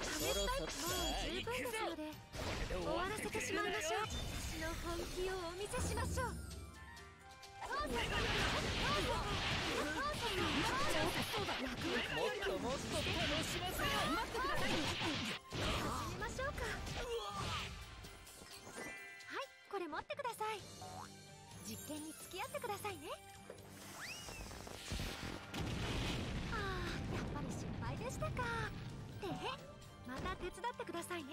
試した。いもう十分ですので終わらせてしまいましょう私の本気をお見せしましょうどうぞ。どうぞ。どうぞ。もっともっと楽しませよ待ってください始めましょうかはいこれ持ってください実験に付き合ってくださいね手伝ってくださいね。